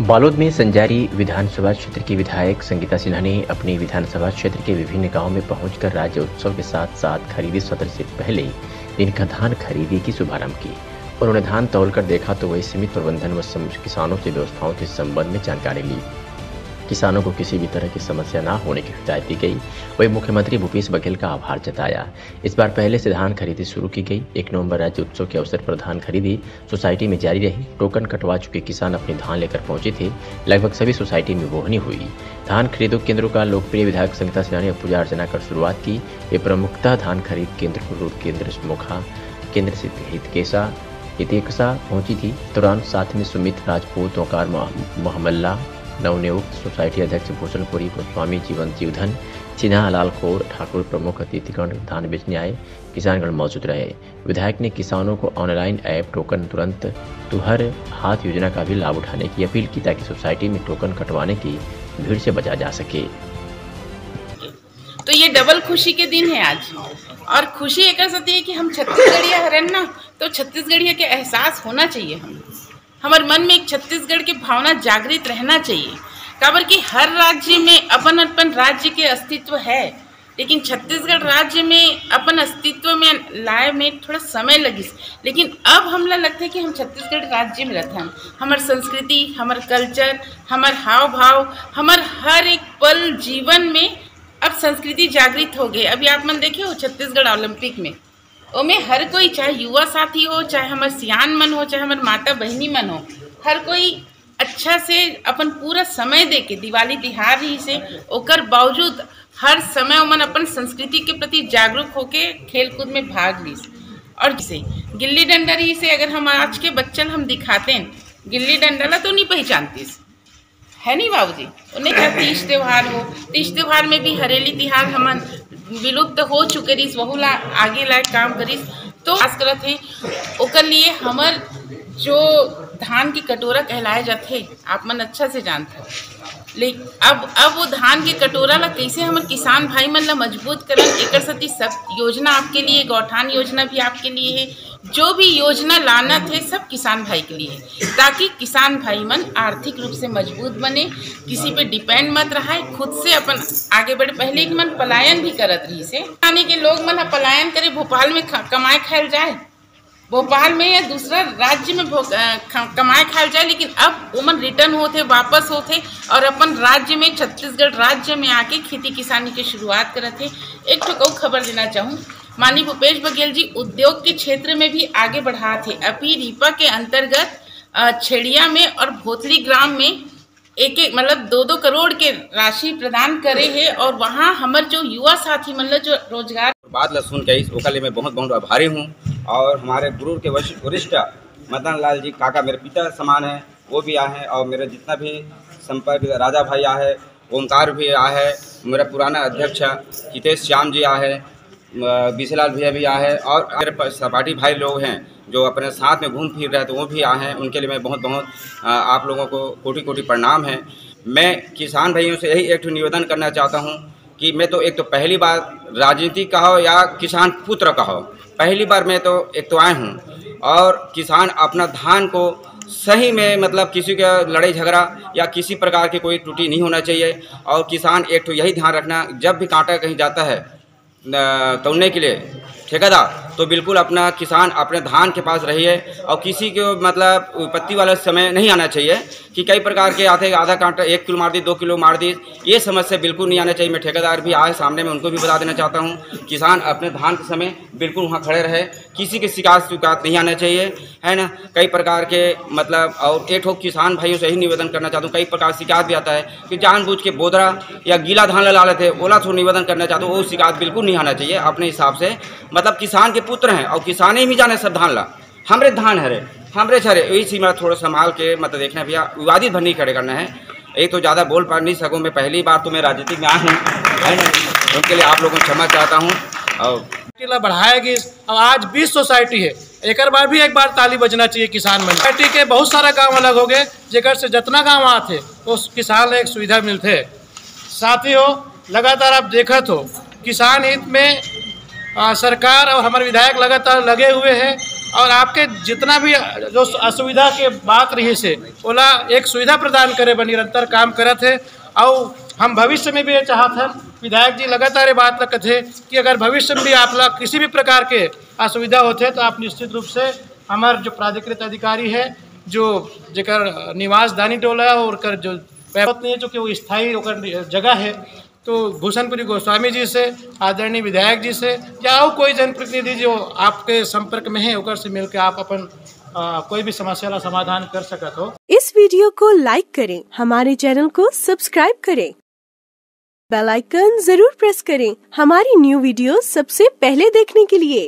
बालोद में संजारी विधानसभा क्षेत्र की विधायक संगीता सिन्हा ने अपने विधानसभा क्षेत्र के विभिन्न गाँवों में पहुंचकर राज्य उत्सव के साथ साथ खरीदी सत्र से पहले इनका धान खरीदी की शुभारंभ की। उन्होंने धान तौलकर देखा तो वही सीमित प्रबंधन व किसानों की व्यवस्थाओं के संबंध में जानकारी ली। किसानों को किसी भी तरह की समस्या ना होने की हिदायत दी गई। वही मुख्यमंत्री भूपेश बघेल का आभार जताया। इस बार पहले से धान खरीदी शुरू की गई। एक नवंबर राज्य उत्सव के अवसर पर धान खरीदी सोसाइटी में जारी रही। टोकन कटवा चुके किसान अपने धान लेकर पहुँचे थे। लगभग सभी सोसाइटी में बोहनी हुई। धान खरीदो केंद्रों का लोकप्रिय विधायक संगीता सिन्हा ने पूजा अर्चना कर शुरुआत की। वे प्रमुखता धान खरीद केंद्र कुरूर केंद्र मुखा केंद्र से हितकेसा इतेकसा पहुँची थी। दौरान साथ में सुमित राजपूत, ओकार मोहम्मल्ला नवनियुक्त सोसाइटी अध्यक्ष भूषणपुरी गोस्वामी जीवन जीवधन सिन्हा लाल कौर, ठाकुर प्रमुख अतिथिगण, धान बेचने आए, किसानगण मौजूद रहे। विधायक ने किसानों को ऑनलाइन ऐप टोकन तुरंत तुहर हाथ योजना का भी लाभ उठाने की अपील की ताकि सोसाइटी में टोकन कटवाने की भीड़ से बचा जा सके। तो ये डबल खुशी के दिन है आज। और खुशी एक सकती है कि हम छत्तीसगढ़िया हरन ना तो छत्तीसगढ़िया के एहसास होना चाहिए हम। हमारे मन में एक छत्तीसगढ़ की भावना जागृत रहना चाहिए। काबर कि हर राज्य में अपन अपन राज्य के अस्तित्व है, लेकिन छत्तीसगढ़ राज्य में अपन अस्तित्व में लाए में थोड़ा समय लगी। लेकिन अब हमला लगता है कि हम छत्तीसगढ़ राज्य में रहते हैं। हमार संस्कृति, हमार कल्चर, हमार हाव भाव हमार हर एक पल जीवन में अब संस्कृति जागृत हो गई। अभी आप मन देखे हो छत्तीसगढ़ ओलंपिक में। ओमे हर कोई, चाहे युवा साथी हो, चाहे हमारे सियान मन हो, चाहे हमारे माता बहनी मन हो, हर कोई अच्छा से अपन पूरा समय दे के, दिवाली तिहार ही से, ओकर बावजूद हर समय उमन अपन संस्कृति के प्रति जागरूक होके खेल कूद में भाग ली और जैसे गिल्ली डंडा रही से अगर हम आज के बच्चन हम दिखाते हैं गिल्ली डंडा ला तो नहीं पहचानतीस। है नहीं बाबूजी? उन्हें क्या तीज त्योहार हो? तीज त्योहार में भी हरेली तिहार हमन विलुप्त हो चुके रही वह ला आगे लायक काम करीस तो खास करत है, ओकर लिए हमर जो धान की कटोरा कहलाए जाते आप मन अच्छा से जानते लेकिन अब अब वो धान के कटोरा ला कैसे हम किसान भाई मन ला मज़बूत करें एक सती सब योजना आपके लिए, गौठान योजना भी आपके लिए है जो भी योजना लाना थे सब किसान भाई के लिए ताकि किसान भाई मन आर्थिक रूप से मज़बूत बने, किसी पे डिपेंड मत रहा है खुद से अपन आगे बढ़े। पहले एक मन पलायन भी करत रही से, आने के लोग मन पलायन करे, भोपाल में कमाए खाए जाए। भोपाल में या दूसरा राज्य में कमाए खाए जाए, लेकिन अब उमन रिटर्न होते, वापस होते, और अपन राज्य में, छत्तीसगढ़ राज्य में आके खेती किसानी की शुरुआत करते एक तो खबर देना चाहूँ माननीय भूपेश बघेल जी, उद्योग के क्षेत्र में भी आगे बढ़ा थे। अभी रीपा के अंतर्गत छेड़िया में और भोतली ग्राम में एक एक मतलब दो दो करोड़ के राशि प्रदान करे है और वहाँ हमारे जो युवा साथी मतलब जो रोज़गार बात ला सुन के इस लिए मैं बहुत बहुत आभारी हूँ और हमारे गुरु के वरिष्ठ मदन लाल जी, काका मेरे पिता समान है, वो भी आए हैं और मेरे जितना भी संपर्क राजा भाई आए हैं, ओंकार भी आए हैं, मेरा पुराना अध्यक्ष हितेश श्याम जी आए हैं बीसीलाल भैया भी आए हैं और अगर सपाटी भाई लोग हैं जो अपने साथ में घूम फिर रहे थे वो भी आए हैं। उनके लिए मैं बहुत बहुत आप लोगों को कोटि कोटि प्रणाम है। मैं किसान भाइयों से यही एक निवेदन करना चाहता हूँ कि मैं तो एक तो पहली बार राजनीति कहो या किसान पुत्र कहो। पहली बार मैं तो एक तो आए हूँ और किसान अपना धान को सही में मतलब किसी का लड़ाई झगड़ा या किसी प्रकार की कोई त्रुटि नहीं होना चाहिए और किसान एक तो यही ध्यान रखना, जब भी कांटा कहीं जाता है तोड़ने के लिए। ठेकेदार तो बिल्कुल अपना किसान अपने धान के पास रहिए और किसी को मतलब विपत्ति वाला समय नहीं आना चाहिए कि कई प्रकार के आते आधा कांटा एक किलो मार दी, दो किलो मार दी, ये समस्या बिल्कुल नहीं आना चाहिए। मैं ठेकेदार भी आए सामने, में उनको भी बता देना चाहता हूँ, किसान अपने धान के समय बिल्कुल वहाँ खड़े रहे। किसी की शिकायत शिकायत नहीं आना चाहिए, है ना? कई प्रकार के मतलब और एक ठोक किसान भाइयों से ही निवेदन करना चाहता हूँ, कई प्रकार शिकायत भी आता है कि जानबूझ के बोदरा या गीला धान ला लेते, ओला थोड़ा निवेदन करना चाहता हूँ, वो शिकायत बिल्कुल नहीं आना चाहिए अपने हिसाब से। मतलब किसान के पुत्र हैं और किसान ही जाने सब धान ला। हमरे धान हरे, हमरे छरे यही चीज़ मैं थोड़ा संभाल के मतलब देखना भैया विवादित भर खड़े करना है। एक तो ज़्यादा बोल पा नहीं सकूँ, मैं पहली बार तो मैं राजनीति में आया हूँ उनके लिए आप लोगों को क्षमा चाहता हूँ, और बढ़ाएगी अब आज बीस सोसाइटी है। एक बार भी एक बार ताली बजना चाहिए किसान में सोसाइटी के बहुत सारा गाँव अलग हो गए, जेकर से जितना गाँव आते तो किसान एक सुविधा मिलते। साथ लगातार आप देखत हो, किसान हित में आ, सरकार और हमारे विधायक लगातार लगे हुए हैं और आपके जितना भी जो असुविधा के बात रही से ओला एक सुविधा प्रदान करे बर निरंतर काम करत है। और हम भविष्य में भी ये चाहत हन विधायक जी लगातार ये बात रखते थे कि अगर भविष्य में भी आप लोग किसी भी प्रकार के असुविधा होते तो आप निश्चित रूप से हमारे जो प्राधिकृत अधिकारी है जो जेकर निवास दानी टोला है और कर जो पत्नी है जो कि वो स्थायी जगह है तो भूषणपुरी गोस्वामी जी से आदरणीय विधायक जी से या और कोई जनप्रतिनिधि जो आपके संपर्क में है ओकर से मिलकर आप अपन आ, कोई भी समस्या का समाधान कर सकते हो। इस वीडियो को लाइक करें हमारे चैनल को सब्सक्राइब करें। बेल आइकन ज़रूर प्रेस करें हमारी न्यू वीडियो सबसे पहले देखने के लिए।